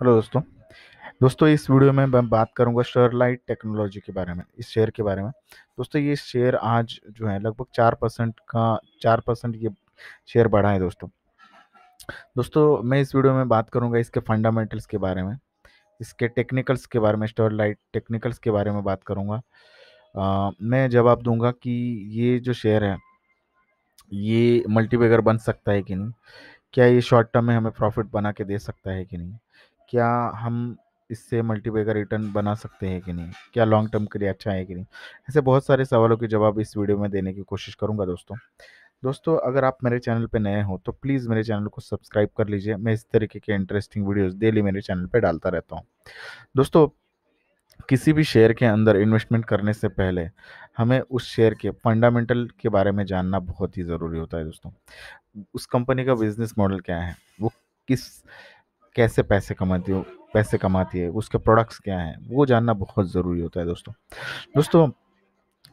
Hello दोस्तों। दोस्तों, इस वीडियो में मैं बात करूँगा स्टरलाइट टेक्नोलॉजी के बारे में, इस शेयर के बारे में। दोस्तों, ये शेयर आज जो है लगभग चार परसेंट का, चार परसेंट ये शेयर बढ़ा है दोस्तों। दोस्तों, मैं इस वीडियो में बात करूँगा इसके फंडामेंटल्स के बारे में, इसके टेक्निकल्स के बारे में स्टरलाइट टेक्निकल्स के बारे में बात करूँगा। मैं जवाब दूँगा कि ये जो शेयर है, ये मल्टीबेगर बन सकता है कि नहीं? क्या ये शॉर्ट टर्म में हमें प्रॉफिट बना के दे सकता है कि नहीं? क्या हम इससे मल्टीपे का रिटर्न बना सकते हैं कि नहीं? क्या लॉन्ग टर्म के लिए अच्छा है कि नहीं? ऐसे बहुत सारे सवालों के जवाब इस वीडियो में देने की कोशिश करूँगा दोस्तों। दोस्तों, अगर आप मेरे चैनल पर नए हो तो प्लीज़ मेरे चैनल को सब्सक्राइब कर लीजिए। मैं इस तरीके के इंटरेस्टिंग वीडियोस डेली मेरे चैनल पर डालता रहता हूँ। दोस्तों, किसी भी शेयर के अंदर इन्वेस्टमेंट करने से पहले हमें उस शेयर के फंडामेंटल के बारे में जानना बहुत ही ज़रूरी होता है दोस्तों। उस कंपनी का बिज़नेस मॉडल क्या है? वो किस कैसे पैसे कमाती हो पैसे कमाती है उसके प्रोडक्ट्स क्या हैं वो जानना बहुत ज़रूरी होता है दोस्तों। दोस्तों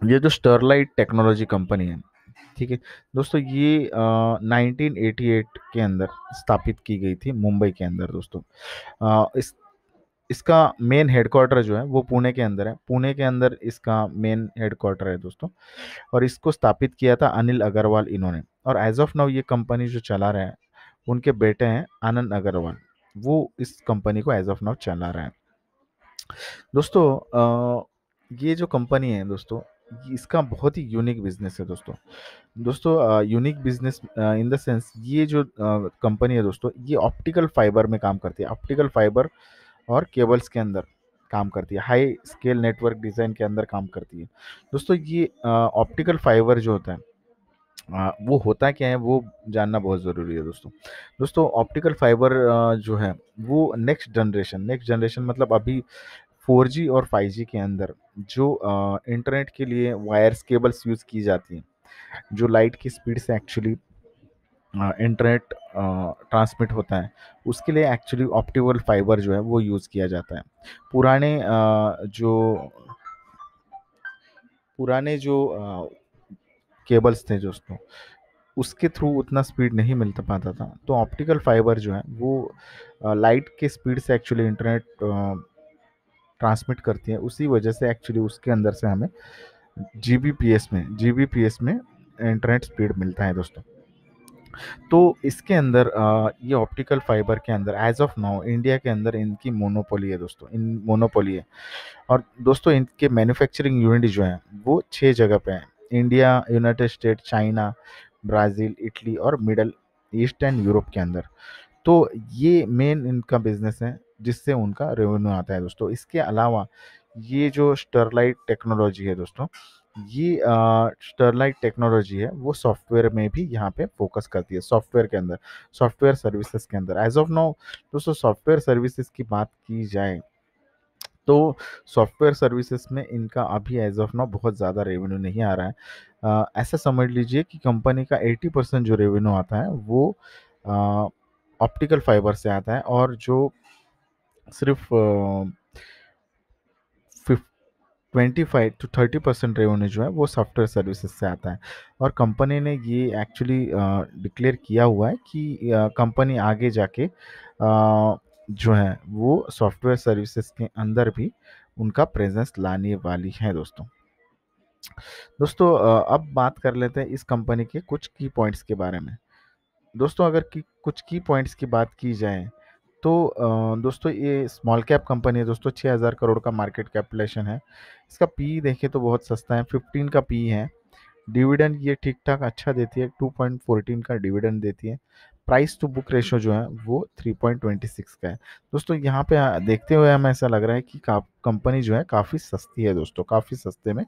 ये जो स्टरलाइट टेक्नोलॉजी कंपनी है ठीक है दोस्तों ये नाइनटीन uh, के अंदर स्थापित की गई थी मुंबई के अंदर दोस्तों। आ, इस इसका मेन हेडक्वार्टर जो है वो पुणे के अंदर है। पुणे के अंदर इसका मेन हेडक्वार्टर है दोस्तों और इसको स्थापित किया था अनिल अग्रवाल इन्होंने। और एज ऑफ़ नाउ ये कंपनी जो चला रहे हैं उनके बेटे हैं आनंद अग्रवाल। वो इस कंपनी को एज ऑफ़ नाउ चला रहे हैं। दोस्तों ये जो कंपनी है दोस्तों इसका बहुत ही यूनिक बिज़नेस है दोस्तों। दोस्तों unique business in the sense ये जो कंपनी है दोस्तों, ये ऑप्टिकल फाइबर में काम करती है। ऑप्टिकल फाइबर और केबल्स के अंदर काम करती है। हाई स्केल नेटवर्क डिज़ाइन के अंदर काम करती है। दोस्तों, ये ऑप्टिकल फाइबर जो होता है आ, वो होता क्या है वो जानना बहुत ज़रूरी है दोस्तों। दोस्तों ऑप्टिकल फाइबर जो है वो नेक्स्ट जनरेशन नेक्स्ट जनरेशन मतलब अभी 4G और 5G के अंदर जो इंटरनेट के लिए वायर्स केबल्स यूज़ की जाती हैं जो लाइट की स्पीड से एक्चुअली इंटरनेट ट्रांसमिट होता है उसके लिए एक्चुअली ऑप्टिकल फाइबर जो है वो यूज़ किया जाता है। पुराने आ, जो पुराने जो केबल्स थे दोस्तों, उसके थ्रू उतना स्पीड नहीं मिल पाता था। तो ऑप्टिकल फाइबर जो है, वो लाइट के स्पीड से एक्चुअली इंटरनेट ट्रांसमिट करती है, उसी वजह से एक्चुअली उसके अंदर से हमें जीबीपीएस में जीबीपीएस में इंटरनेट स्पीड मिलता है दोस्तों। तो इसके अंदर ये ऑप्टिकल फाइबर के अंदर एज ऑफ़ नाउ इंडिया के अंदर इनकी मोनोपोली है दोस्तों, इन मोनोपोली है। और दोस्तों, इनके मैन्युफैक्चरिंग यूनिट जो है, वो छः जगह पे हैं। India United State China Brazil Italy और मिडल ईस्ट एंड यूरोप के अंदर। तो ये मेन इनका बिज़नेस है, जिससे उनका रेवेन्यू आता है दोस्तों। इसके अलावा ये जो स्टरलाइट टेक्नोलॉजी है दोस्तों, ये स्टरलाइट टेक्नोलॉजी है, वो सॉफ्टवेयर में भी यहाँ पे फोकस करती है सॉफ्टवेयर के अंदर सॉफ्टवेयर सर्विसेज़ के अंदर। एज ऑफ़ नाउ दोस्तों सॉफ्टवेयर सर्विसेज़ की बात की जाए तो सॉफ्टवेयर सर्विसेज़ में इनका अभी एज ऑफ़ नाउ बहुत ज़्यादा रेवेन्यू नहीं आ रहा है। आ, ऐसा समझ लीजिए कि कंपनी का 80 परसेंट जो रेवेन्यू आता है वो ऑप्टिकल फाइबर से आता है और जो सिर्फ़ twenty five to thirty percent revenue जो है वो सॉफ्टवेयर सर्विसेज़ से आता है। और कंपनी ने ये एक्चुअली डिक्लेयर किया हुआ है कि कंपनी आगे जाके जो है, वो सॉफ्टवेयर सर्विसेज़ के अंदर भी उनका प्रेजेंस लाने वाली है दोस्तों। दोस्तों अब बात कर लेते हैं इस कंपनी के कुछ की पॉइंट्स के बारे में। दोस्तों, अगर की कुछ की पॉइंट्स की बात की जाए तो दोस्तों, ये स्मॉल कैप कंपनी है दोस्तों छः हज़ार करोड़ का मार्केट कैपिटलेशन है। इसका पी देखें तो बहुत सस्ता है फिफ्टीन का पी है। डिविडेंड ये ठीक ठाक अच्छा देती है टू पॉइंट फोर्टीन का डिविडेंड देती है। प्राइस टू बुक रेशो जो है, वो 3.26 का है। दोस्तों, यहाँ पे देखते हुए हमें ऐसा लग रहा है कि कंपनी जो है, काफ़ी सस्ती है दोस्तों, काफ़ी सस्ते में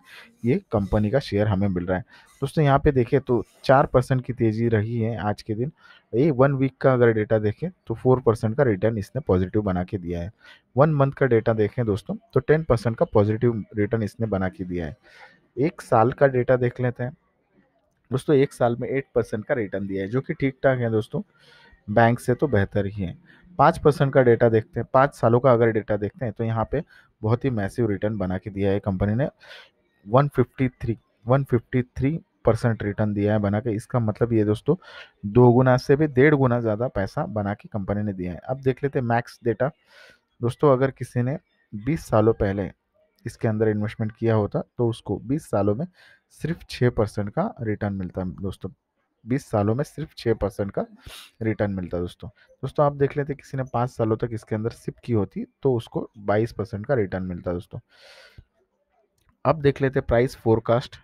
ये कंपनी का शेयर हमें मिल रहा है। दोस्तों, यहाँ पे देखें तो चार परसेंट की तेज़ी रही है आज के दिन। ये वन वीक का अगर डेटा देखें तो फोर परसेंट का रिटर्न इसने पॉजिटिव बना के दिया है। वन मंथ का डेटा देखें दोस्तों तो टेन परसेंट का पॉजिटिव रिटर्न इसने बना के दिया है। एक साल का डेटा देख लेते हैं। दोस्तों, एक साल में एट परसेंट का रिटर्न दिया है, जो कि ठीक ठाक है दोस्तों। बैंक से तो बेहतर ही है। पाँच परसेंट का डेटा देखते हैं, पाँच सालों का अगर डेटा देखते हैं तो यहाँ पे बहुत ही मैसिव रिटर्न बना के दिया है कंपनी ने। One fifty three one fifty three percent return दिया है बना के। इसका मतलब ये दोस्तों, दो गुना से भी डेढ़ गुना ज़्यादा पैसा बना के कंपनी ने दिया है। अब देख लेते हैं मैक्स डेटा दोस्तों, अगर किसी ने 20 सालों पहले इसके अंदर इन्वेस्टमेंट किया होता तो उसको 20 सालों में सिर्फ़ छः परसेंट का रिटर्न मिलता है दोस्तों। 20 सालों में सिर्फ़ छः परसेंट का रिटर्न मिलता है दोस्तों। दोस्तों, आप देख लेते किसी ने पाँच सालों तक इसके अंदर सिप की होती तो उसको 22 परसेंट का रिटर्न मिलता दोस्तों। अब देख लेते प्राइस फोरकास्ट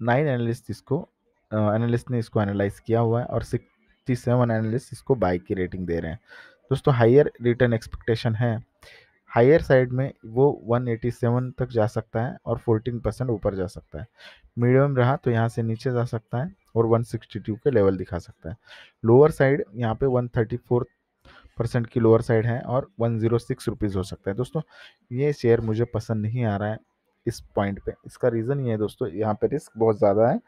नाइन एनालिस्ट इसको एनालिस्ट ने इसको एनालाइज किया हुआ है और सिक्सटी सेवन एनालिस्ट इसको बाई की रेटिंग दे रहे हैं। दोस्तों हाइयर रिटर्न एक्सपेक्टेशन है। हायर साइड में वो 187 तक जा सकता है और 14 परसेंट ऊपर जा सकता है। मीडियम रहा तो यहाँ से नीचे जा सकता है और 162 के लेवल दिखा सकता है। लोअर साइड यहाँ पे 134 परसेंट की लोअर साइड है और वन ज़ीरो सिक्स रुपीज़ हो सकता है। दोस्तों, ये शेयर मुझे पसंद नहीं आ रहा है इस पॉइंट पे। इसका रीज़न ये है दोस्तों, यहाँ पे रिस्क बहुत ज़्यादा है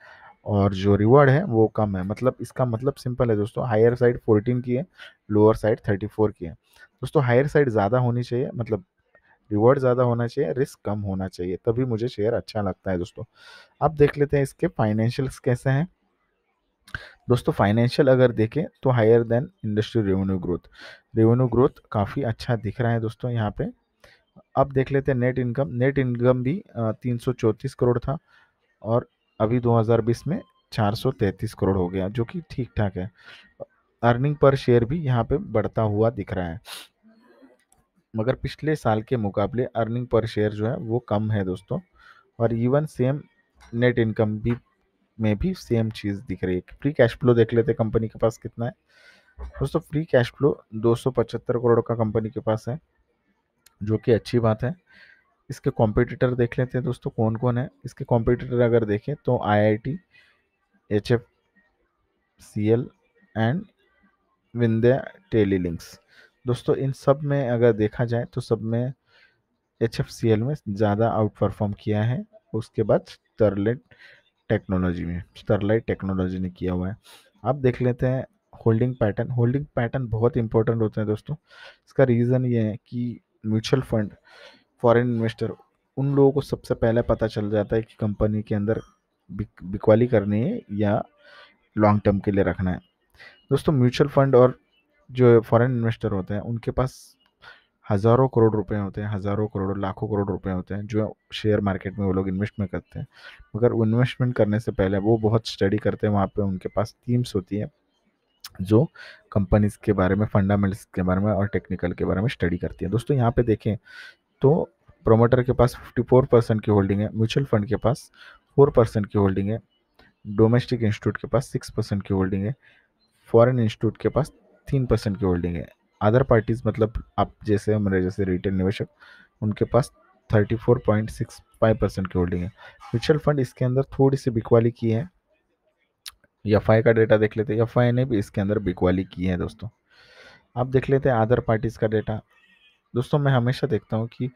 और जो रिवॉर्ड है, वो कम है। मतलब इसका मतलब सिंपल है दोस्तों हायर साइड 14 की है लोअर साइड 34 की है। दोस्तों हायर साइड ज़्यादा होनी चाहिए मतलब रिवॉर्ड ज़्यादा होना चाहिए रिस्क कम होना चाहिए, तभी मुझे शेयर अच्छा लगता है दोस्तों। अब देख लेते हैं इसके फाइनेंशियल्स कैसे हैं। दोस्तों फाइनेंशियल अगर देखें तो higher than industry revenue growth revenue growth काफ़ी अच्छा दिख रहा है दोस्तों यहाँ पे। अब देख लेते हैं नेट इनकम नेट इनकम भी तीन सौ चौंतीस करोड़ था और अभी 2020 में 433 करोड़ हो गया, जो कि ठीक ठाक है। अर्निंग पर शेयर भी यहाँ पे बढ़ता हुआ दिख रहा है। मगर पिछले साल के मुकाबले अर्निंग पर शेयर जो है, वो कम है दोस्तों, और इवन सेम नेट इनकम भी, में भी सेम चीज़ दिख रही है। फ्री कैश फ्लो देख लेते कंपनी के पास कितना है। दोस्तों, फ्री कैश फ्लो दो सौ पचहत्तर करोड़ का कंपनी के पास है, जो कि अच्छी बात है। इसके कॉम्पिटिटर देख लेते हैं दोस्तों कौन कौन है। इसके कॉम्पिटिटर अगर देखें तो I I T H F C L and Vindhya Telelinks दोस्तों इन सब में अगर देखा जाए तो सब में एच एफ़ सी एल में ज़्यादा आउट परफॉर्म किया है। उसके बाद स्टरलाइट टेक्नोलॉजी में स्टरलाइट टेक्नोलॉजी ने किया हुआ है। अब देख लेते हैं होल्डिंग पैटर्न होल्डिंग पैटर्न बहुत इंपॉर्टेंट होते हैं दोस्तों। इसका रीज़न ये है कि म्यूचुअल फंड फॉरेन इन्वेस्टर उन लोगों को सबसे पहले पता चल जाता है कि कंपनी के अंदर बिकवाली करनी है या लॉन्ग टर्म के लिए रखना है। दोस्तों म्यूचुअल फंड और जो फॉरेन इन्वेस्टर होते हैं, उनके पास हज़ारों करोड़ रुपए होते हैं, हज़ारों करोड़, लाखों करोड़ रुपए होते हैं, जो शेयर मार्केट में वो लोग इन्वेस्टमेंट करते हैं। मगर इन्वेस्टमेंट करने से पहले वो बहुत स्टडी करते हैं, वहाँ पे उनके पास टीम्स होती है, जो कंपनीज़ के बारे में फंडामेंटल्स के बारे में और टेक्निकल के बारे में स्टडी करती है। दोस्तों, यहाँ पे देखें तो प्रोमोटर के पास 54 परसेंट की होल्डिंग है म्यूचुअल फंड के पास 4 परसेंट की होल्डिंग है डोमेस्टिक इंस्टीट्यूट के पास 6 परसेंट की होल्डिंग है फॉरेन इंस्टीट्यूट के पास तीन परसेंट की होल्डिंग है। अदर पार्टीज़ मतलब आप जैसे मेरे जैसे रिटेल निवेशक, उनके पास thirty four point six five percent की होल्डिंग है। म्यूचुअल फंड इसके अंदर थोड़ी सी बिकवाली की है। एफ़ का डेटा देख लेते हैं। एफ़ ने भी इसके अंदर बिकवाली की है दोस्तों। आप देख लेते हैं अदर पार्टीज़ का डेटा दोस्तों, मैं हमेशा देखता हूँ कि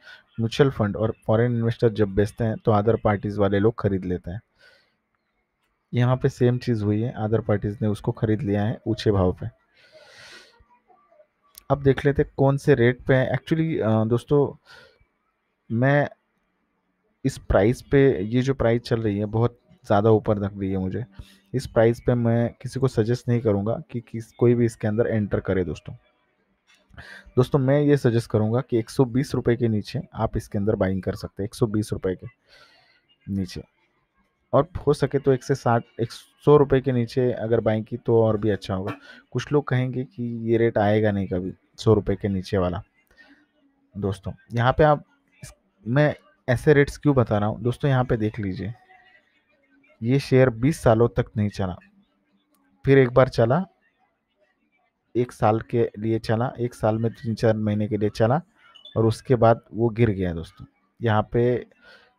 म्यूचुअल फंड और फॉरेन इन्वेस्टर जब बेचते हैं तो अदर पार्टीज़ वाले लोग खरीद लेते हैं। यहाँ पे सेम चीज़ हुई है अदर पार्टीज़ ने उसको खरीद लिया है, ऊँचे भाव पे। अब देख लेते कौन से रेट पे है। एक्चुअली दोस्तों, मैं इस प्राइस पे, ये जो प्राइस चल रही है, बहुत ज़्यादा ऊपर रख रही है मुझे। इस प्राइस पे मैं किसी को सजेस्ट नहीं करूँगा कि किस, कोई भी इसके अंदर एंटर करे दोस्तों। दोस्तों, मैं ये सजेस्ट करूँगा कि एक सौ के नीचे आप इसके अंदर बाइंग कर सकते हैं, एक सौ के नीचे। और हो सके तो एक से साठ, एक सौ रुपये के नीचे अगर बाइंग की तो और भी अच्छा होगा। कुछ लोग कहेंगे कि ये रेट आएगा नहीं कभी, सौ रुपये के नीचे वाला। दोस्तों, यहाँ पे आप मैं ऐसे रेट्स क्यों बता रहा हूँ? दोस्तों, यहाँ पे देख लीजिए। ये शेयर 20 सालों तक नहीं चला। फिर एक बार चला एक साल के लिए चला, एक साल में तीन चार महीने के लिए चला और उसके बाद वो गिर गया दोस्तों। यहाँ पे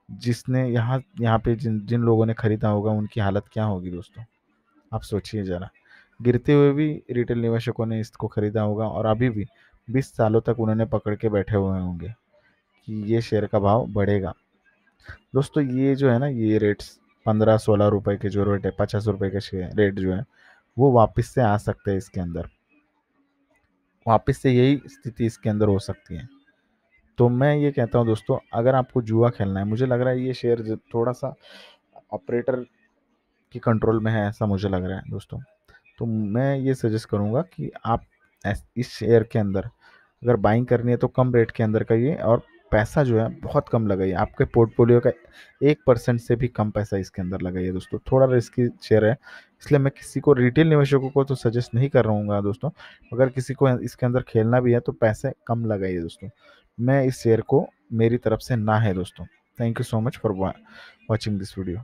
जिसने, यहाँ यहाँ पे जिन जिन लोगों ने ख़रीदा होगा, उनकी हालत क्या होगी दोस्तों? आप सोचिए ज़रा। गिरते हुए भी रिटेल निवेशकों ने इसको ख़रीदा होगा और अभी भी 20 सालों तक उन्होंने पकड़ के बैठे हुए होंगे कि ये शेयर का भाव बढ़ेगा। दोस्तों, ये जो है ना, ये रेट्स पंद्रह सोलह रुपए के जो रेट है, पचास रुपए के रेट जो है, वो वापस से आ सकते हैं इसके अंदर। वापस से यही स्थिति इसके अंदर हो सकती है। तो मैं ये कहता हूँ दोस्तों, अगर आपको जुआ खेलना है, मुझे लग रहा है ये शेयर थोड़ा सा ऑपरेटर की कंट्रोल में है ऐसा मुझे लग रहा है दोस्तों। तो मैं ये सजेस्ट करूँगा कि आप इस शेयर के अंदर अगर बाइंग करनी है तो कम रेट के अंदर करिए और पैसा जो है बहुत कम लगाइए। आपके पोर्टफोलियो का एक परसेंट से भी कम पैसा इसके अंदर लगाइए दोस्तों। थोड़ा रिस्की शेयर है, इसलिए मैं किसी को रिटेल निवेशकों को तो सजेस्ट नहीं कर रहा दोस्तों। अगर किसी को इसके अंदर खेलना भी है तो पैसे कम लगाइए दोस्तों। मैं इस शेयर को मेरी तरफ़ से ना है दोस्तों। Thank you so much for watching this video.